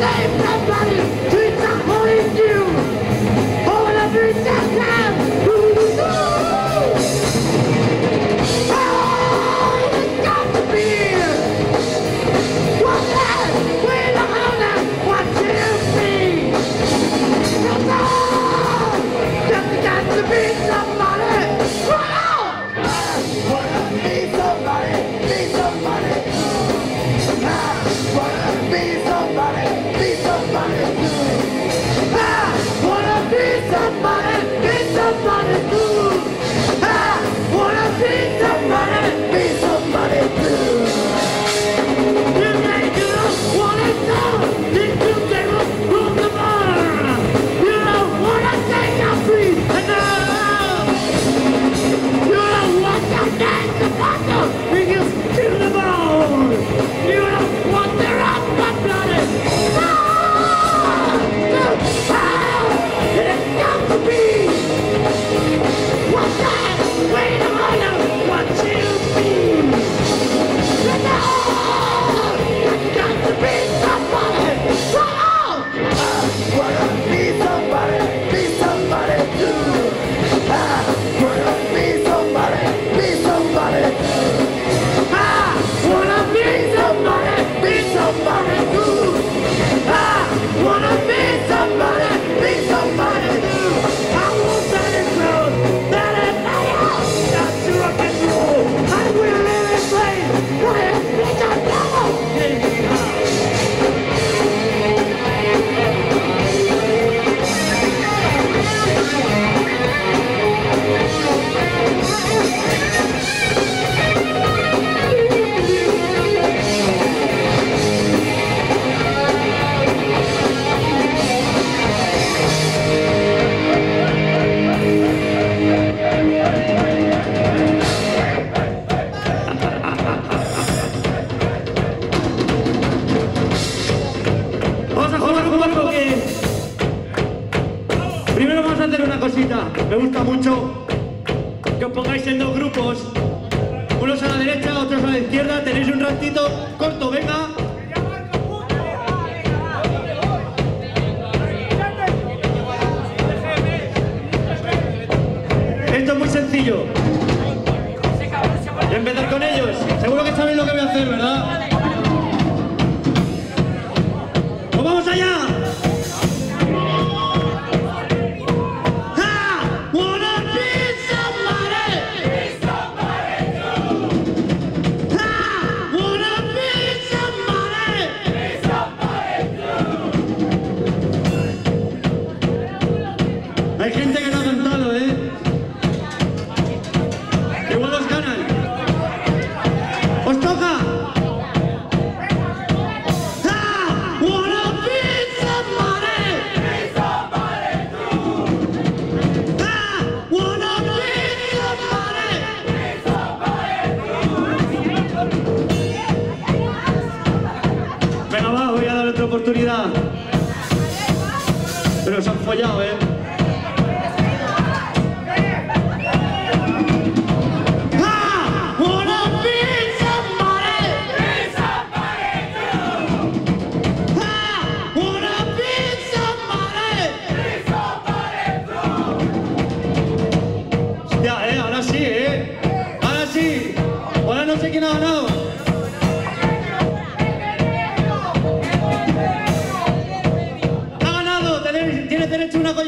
life. Me gusta mucho que os pongáis en dos grupos, unos a la derecha, otros a la izquierda. Tenéis un ratito corto, venga. Esto es muy sencillo. Empezar con ellos. Seguro que sabéis lo que voy a hacer, ¿verdad? Oportunidad. Pero se han follado, ¿eh? Ha ganado, tienes derecho a una.